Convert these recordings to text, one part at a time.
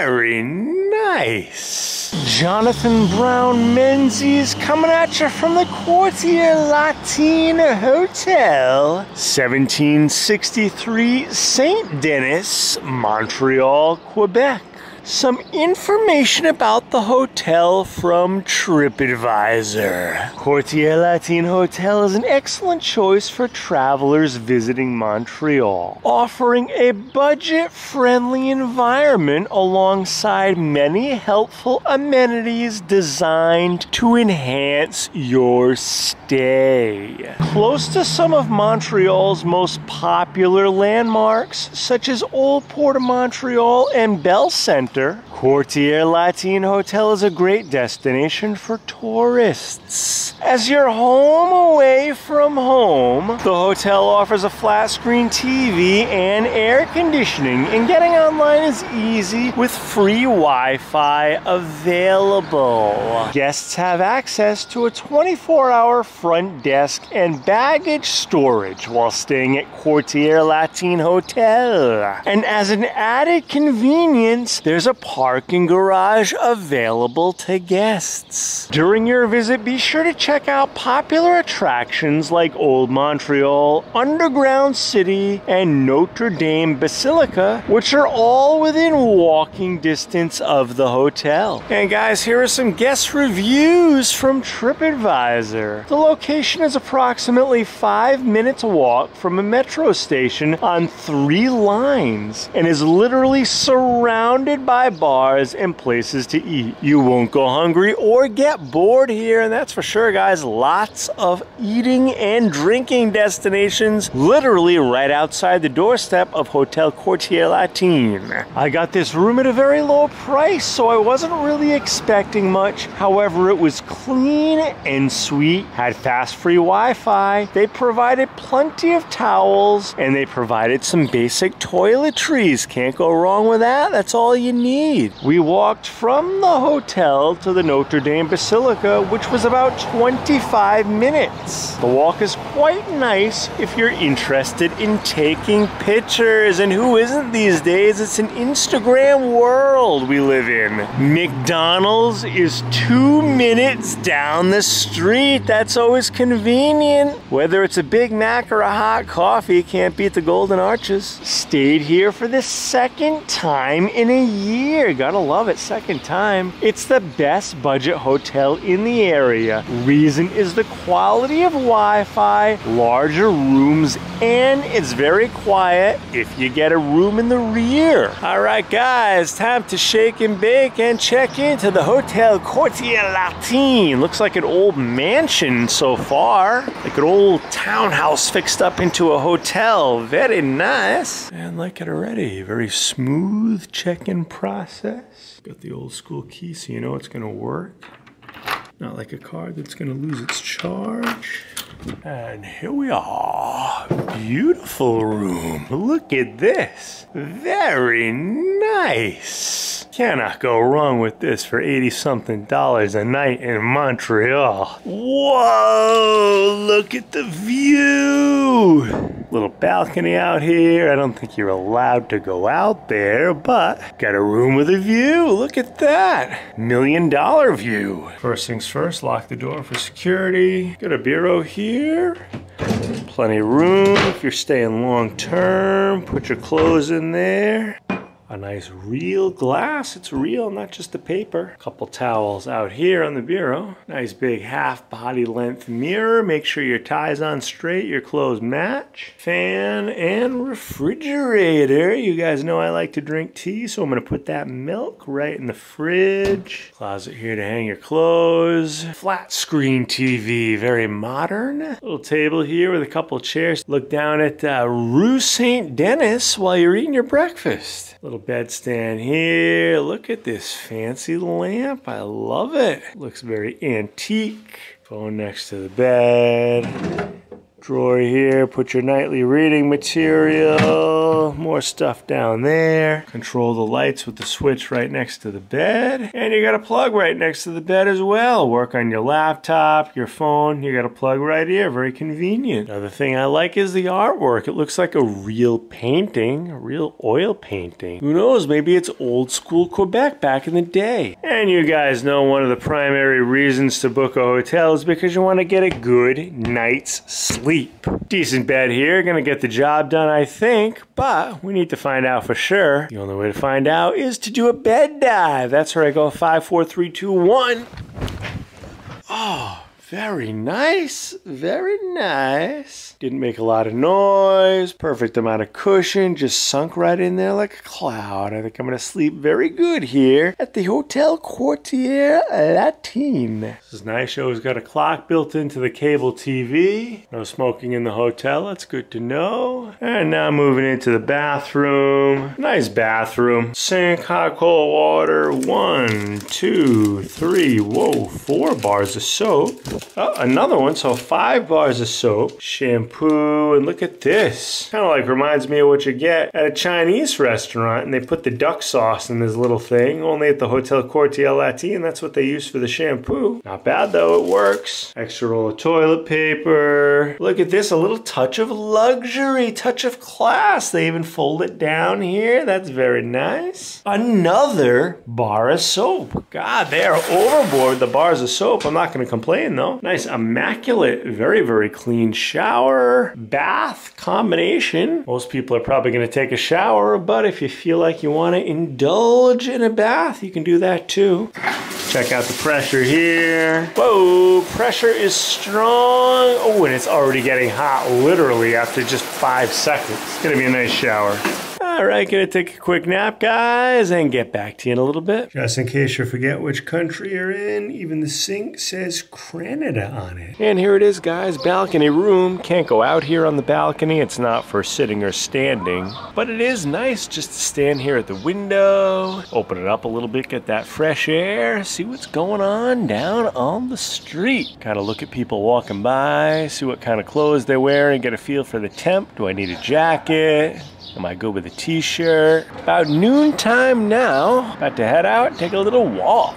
Very nice. Jonathan Browne Menzies coming at you from the Quartier Latin Hotel, 1763 St. Denis, Montreal, Quebec. Some information about the hotel from TripAdvisor. Quartier Latin Hotel is an excellent choice for travelers visiting Montreal, offering a budget friendly environment alongside many helpful amenities designed to enhance your stay. Close to some of Montreal's most popular landmarks, such as Old Port of Montreal and Bell Center, there. Quartier Latin Hotel is a great destination for tourists. As you're home away from home, the hotel offers a flat screen TV and air conditioning, and getting online is easy with free Wi Fi available. Guests have access to a 24 hour front desk and baggage storage while staying at Quartier Latin Hotel. And as an added convenience, there's a parking garage available to guests. During your visit, be sure to check out popular attractions like Old Montreal, Underground City, and Notre Dame Basilica, which are all within walking distance of the hotel. And guys, here are some guest reviews from TripAdvisor. The location is approximately five minutes walk from a metro station on three lines and is literally surrounded by bars and places to eat. You won't go hungry or get bored here, and that's for sure, guys. Lots of eating and drinking destinations literally right outside the doorstep of Hotel Quartier Latin. I got this room at a very low price, so I wasn't really expecting much. However, it was clean and sweet, had fast free Wi Fi, they provided plenty of towels, and they provided some basic toiletries. Can't go wrong with that. That's all you need. We walked from the hotel to the Notre Dame Basilica, which was about 25 minutes. The walk is quite nice if you're interested in taking pictures, and who isn't these days? It's an Instagram world we live in. McDonald's is two minutes down the street. That's always convenient. Whether it's a Big Mac or a hot coffee, can't beat the Golden Arches. Stayed here for the second time in a year. Gotta love it, second time. It's the best budget hotel in the area. Reason is the quality of Wi Fi, larger rooms, and it's very quiet if you get a room in the rear. All right, guys, time to shake and bake and check into the Hotel Quartier Latin. Looks like an old mansion so far, like an old townhouse fixed up into a hotel. Very nice. And like it already, very smooth check-in process. Got the old school key so you know it's gonna work. Not like a car that's gonna lose its charge. And here we are. Beautiful room. Look at this. Very nice. Cannot go wrong with this for 80 something dollars a night in Montreal. Whoa, look at the view. Little balcony out here. I don't think you're allowed to go out there, but got a room with a view. Look at that. Million dollar view. First things first, lock the door for security. Got a bureau here. Plenty of room if you're staying long term. Put your clothes in there. A nice real glass. It's real, not just the paper. Couple towels out here on the bureau. Nice big half body length mirror. Make sure your tie's on straight, your clothes match. Fan and refrigerator. You guys know I like to drink tea, so I'm gonna put that milk right in the fridge. Closet here to hang your clothes. Flat screen TV, very modern. Little table here with a couple chairs. Look down at uh, Rue St. Denis while you're eating your breakfast. Little bedstand here. Look at this fancy lamp. I love it. Looks very antique. Phone next to the bed. Drawer here, put your nightly reading material. More stuff down there. Control the lights with the switch right next to the bed. And you got a plug right next to the bed as well. Work on your laptop, your phone. You got a plug right here. Very convenient. Another thing I like is the artwork. It looks like a real painting, a real oil painting. Who knows? Maybe it's old school Quebec back in the day. And you guys know one of the primary reasons to book a hotel is because you want to get a good night's sleep. Decent bed here, gonna get the job done, I think, but we need to find out for sure. The only way to find out is to do a bed dive. That's where I go five, four, three, two, one. Oh, very nice. Very nice. Didn't make a lot of noise. Perfect amount of cushion. Just sunk right in there like a cloud. I think I'm to sleep very good here at the Hotel Quartier Latine. This is nice. Show's got a clock built into the cable TV. No smoking in the hotel. That's good to know. And now moving into the bathroom. Nice bathroom. Sink, hot cold water. One, two, three. Whoa, four bars of soap. Oh, another one. So five bars of soap, shampoo, and look at this. Kind of like reminds me of what you get at a Chinese restaurant, and they put the duck sauce in this little thing. Only at the Hotel Quartier Latin, that's what they use for the shampoo. Not bad though, it works. Extra roll of toilet paper. Look at this, a little touch of luxury, touch of class. They even fold it down here. That's very nice. Another bar of soap. God, they are overboard the bars of soap. I'm not going to complain though. Oh, nice, immaculate, very, very clean shower, bath combination. Most people are probably going to take a shower, but if you feel like you want to indulge in a bath, you can do that too. Check out the pressure here. Whoa, pressure is strong. Oh, and it's already getting hot literally after just five seconds. It's gonna be a nice shower. All right, gonna take a quick nap, guys, and get back to you in a little bit. Just in case you forget which country you're in, even the sink says Canada on it. And here it is, guys, balcony room. Can't go out here on the balcony. It's not for sitting or standing, but it is nice just to stand here at the window, open it up a little bit, get that fresh air, see what's going on down on the street. Kind of look at people walking by, see what kind of clothes they're wearing, get a feel for the temp. Do I need a jacket? Am I good with a t-shirt? About noontime now. About to head out, take a little walk.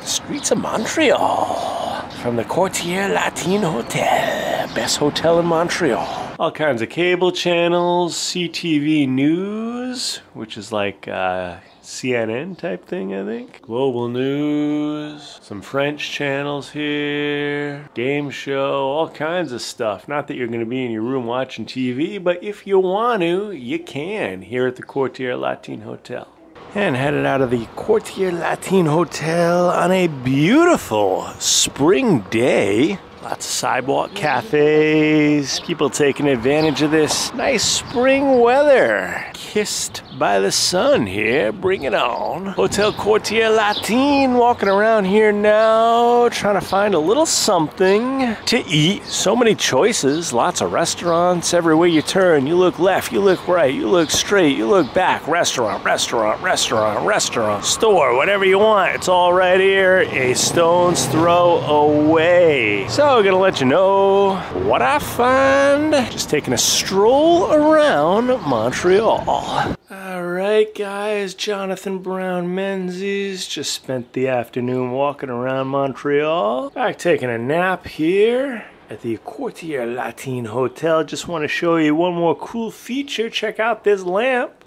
The streets of Montreal. From the Quartier Latin Hotel. Best hotel in Montreal. All kinds of cable channels, CTV News, which is like uh, CNN type thing, I think. Global news, some French channels here, game show, all kinds of stuff. Not that you're going to be in your room watching TV, but if you want to, you can here at the Quartier Latin Hotel. And headed out of the Quartier Latin Hotel on a beautiful spring day. Lots of sidewalk cafes, people taking advantage of this nice spring weather. Kissed by the sun here, bring it on. Hotel Quartier Latin, walking around here now, trying to find a little something to eat. So many choices, lots of restaurants. Everywhere you turn, you look left, you look right, you look straight, you look back. Restaurant, restaurant, restaurant, restaurant, store, whatever you want. It's all right here, a stone's throw away. So, gonna let you know what I find. Just taking a stroll around Montreal. All right, guys, Jonathan Browne Menzies just spent the afternoon walking around Montreal. Back taking a nap here at the Quartier Latin Hotel. Just want to show you one more cool feature. Check out this lamp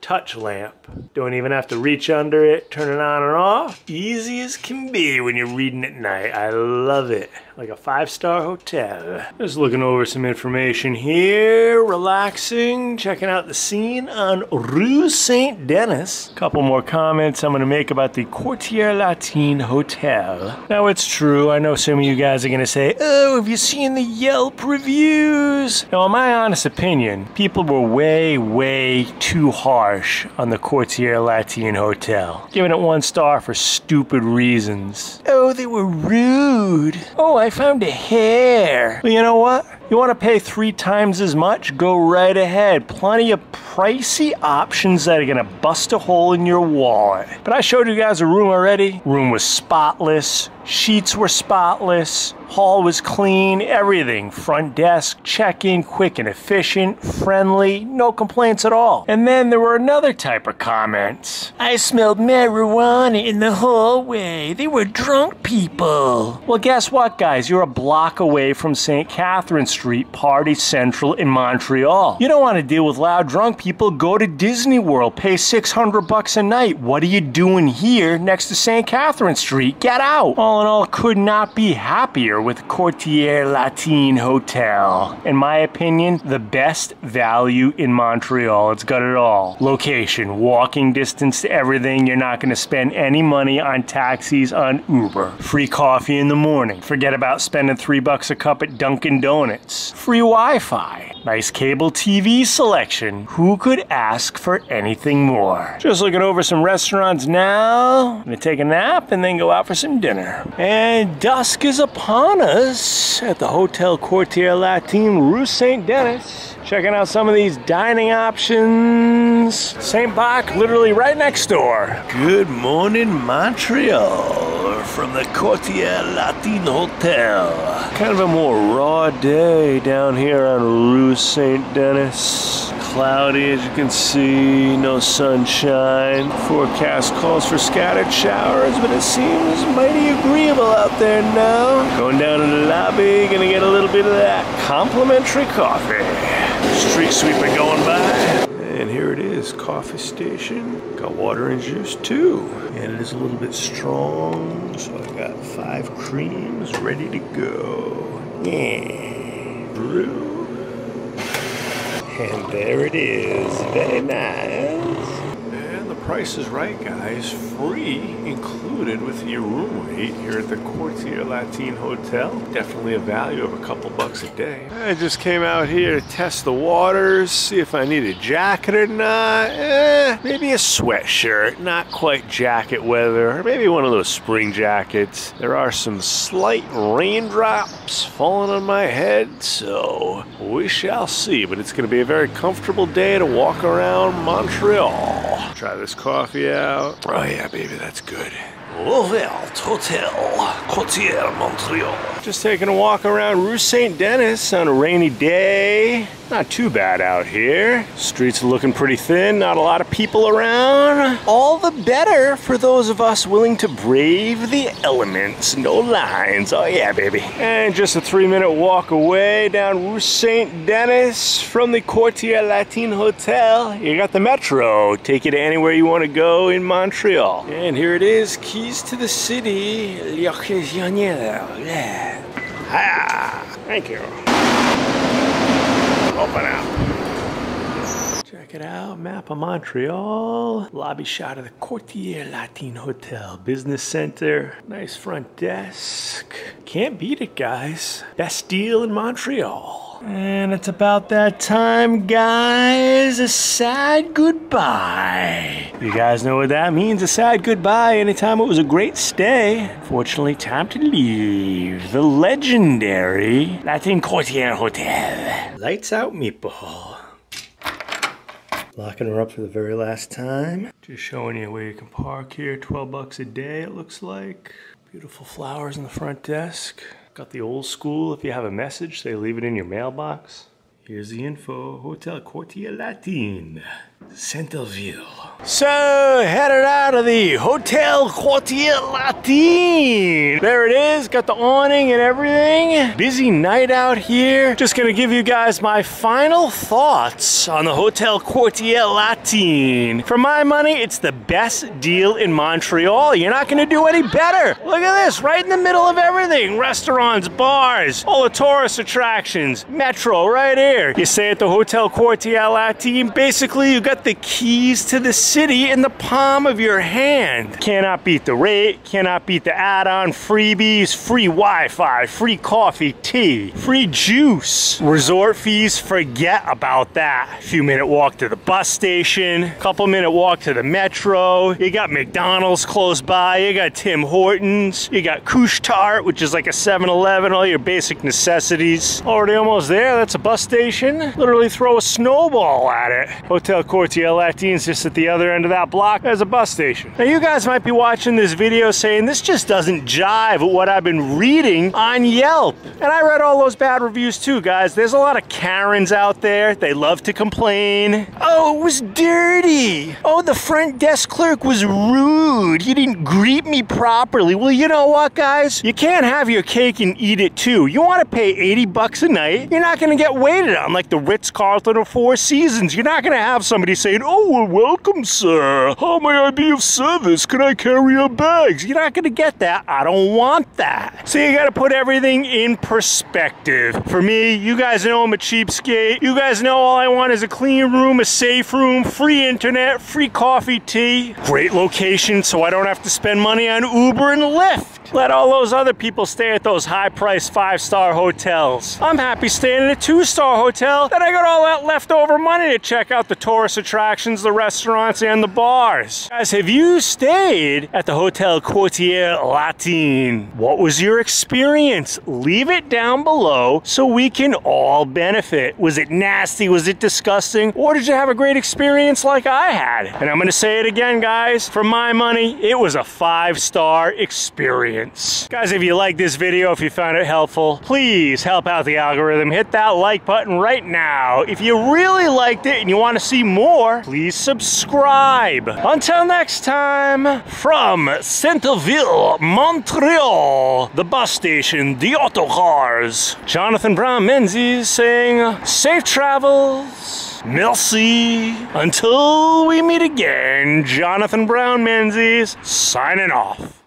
touch lamp. Don't even have to reach under it, turn it on and off. Easy as can be when you're reading at night. I love it. Like a five-star hotel. Just looking over some information here, relaxing, checking out the scene on Rue St. Denis. Couple more comments I'm gonna make about the Quartier Latin Hotel. Now it's true, I know some of you guys are gonna say, oh, have you seen the Yelp reviews? Now in my honest opinion, people were way, way too harsh on the Quartier Latin Hotel. Giving it one star for stupid reasons. Oh, they were rude. Oh, I found a hair. Well, you know what? You want to pay three times as much? Go right ahead. Plenty of pricey options that are going to bust a hole in your wallet. But I showed you guys a room already. Room was spotless. Sheets were spotless. Hall was clean, everything. Front desk, check-in, quick and efficient, friendly, no complaints at all. And then there were another type of comments. I smelled marijuana in the hallway. They were drunk people. Well, guess what, guys? You're a block away from St. Catherine Street, Party Central in Montreal. You don't want to deal with loud drunk people. Go to Disney World. Pay 600 bucks a night. What are you doing here next to St. Catherine Street? Get out. All in all, could not be happier with Quartier Latin Hotel. In my opinion, the best value in Montreal. It's got it all. Location, walking distance to everything. You're not going to spend any money on taxis on Uber. Free coffee in the morning. Forget about spending three bucks a cup at Dunkin' Donuts. Free Wi-Fi. Nice cable TV selection. Who could ask for anything more? Just looking over some restaurants now. Gonna take a nap and then go out for some dinner. And dusk is upon us at the Hotel Quartier Latin Rue St. Denis. Checking out some of these dining options. St. Bach, literally right next door. Good morning, Montreal, from the Quartier Latin Hotel. Kind of a more raw day down here on Rue St. Denis. Cloudy, as you can see, no sunshine. Forecast calls for scattered showers, but it seems mighty agreeable out there now. Going down to the lobby, gonna get a little bit of that complimentary coffee. Street sweeper going by. And here it is, station. Got water and juice too. And it is a little bit strong, so I've got five creams ready to go. Yeah, brew. And there it is, very nice. Price is right, guys. Free included with your room rate here at the Quartier Latin Hotel. Definitely a value of a couple bucks a day. I just came out here to test the waters, see if I need a jacket or not. Eh, maybe a sweatshirt, not quite jacket weather, or maybe one of those spring jackets. There are some slight raindrops falling on my head, so we shall see. But it's going to be a very comfortable day to walk around Montreal. Try this coffee out. Oh yeah, baby, that's good. Lovelt Hotel, Quartier, Montreal. Just taking a walk around Rue St. Denis on a rainy day. Not too bad out here. Streets are looking pretty thin, not a lot of people around. All the better for those of us willing to brave the elements. No lines. Oh yeah, baby. And just a three minute walk away down Rue St. Denis from the Quartier Latin Hotel. You got the metro. Take you to anywhere you want to go in Montreal. And here it is, keys to the city. Yeah. Ah, thank you. Open up. Check it out, map of Montreal. Lobby shot of the Quartier Latin Hotel Business Center. Nice front desk. Can't beat it, guys. Best deal in Montreal. And it's about that time, guys. A sad goodbye. You guys know what that means? A sad goodbye. Anytime it was a great stay. Fortunately, time to leave. The legendary Latin Quartier Hotel. Lights out, meatball. Locking her up for the very last time. Just showing you where you can park here. 12 bucks a day, it looks like. Beautiful flowers in the front desk. Got the old school, if you have a message, they leave it in your mailbox. Here's the info, Hotel Quartier Latine, Centerville. So, headed out of the Hotel Quartier Latin. There it is, got the awning and everything. Busy night out here. Just gonna give you guys my final thoughts on the Hotel Quartier Latin. For my money, it's the best deal in Montreal. You're not gonna do any better. Look at this, right in the middle of everything. Restaurants, bars, all the tourist attractions, metro right here. You stay at the Hotel Quartier Latine, basically you got the keys to the city in the palm of your hand. Cannot beat the rate, cannot beat the add-on freebies, free Wi-Fi, free coffee, tea, free juice. Resort fees, forget about that. A Few minute walk to the bus station, couple minute walk to the metro. You got McDonald's close by, you got Tim Hortons, you got Couche-Tard, which is like a 7-Eleven, all your basic necessities. Already almost there, that's a bus station station, literally throw a snowball at it. Hotel Quartier Latin's just at the other end of that block. There's a bus station. Now you guys might be watching this video saying this just doesn't jive with what I've been reading on Yelp. And I read all those bad reviews too, guys. There's a lot of Karens out there. They love to complain. Oh, it was dirty. Oh, the front desk clerk was rude. He didn't greet me properly. Well, you know what, guys? You can't have your cake and eat it too. You want to pay 80 bucks a night? You're not going to get waited on like the Ritz-Carlton or Four Seasons. You're not going to have somebody saying, oh, well, welcome, sir. How may I be of service? Can I carry your bags? You're not going to get that. I don't want that. So you got to put everything in perspective. For me, you guys know I'm a cheapskate. You guys know all I want is a clean room, a safe room, free internet, free coffee, tea. Great location so I don't have to spend money on Uber and Lyft. Let all those other people stay at those high-priced five-star hotels. I'm happy staying in a two-star hotel that I got all that leftover money to check out the tourist attractions, the restaurants, and the bars. Guys, have you stayed at the Hotel Quartier Latin? What was your experience? Leave it down below so we can all benefit. Was it nasty? Was it disgusting? Or did you have a great experience like I had? And I'm gonna say it again, guys. For my money, it was a five-star experience. Guys, if you like this video, if you found it helpful, please help out the algorithm. Hit that like button right now. If you really liked it and you want to see more, please subscribe. Until next time, from Centreville, Montreal, the bus station, the autocars, Jonathan Browne Menzies saying, safe travels. Merci. Until we meet again, Jonathan Browne Menzies signing off.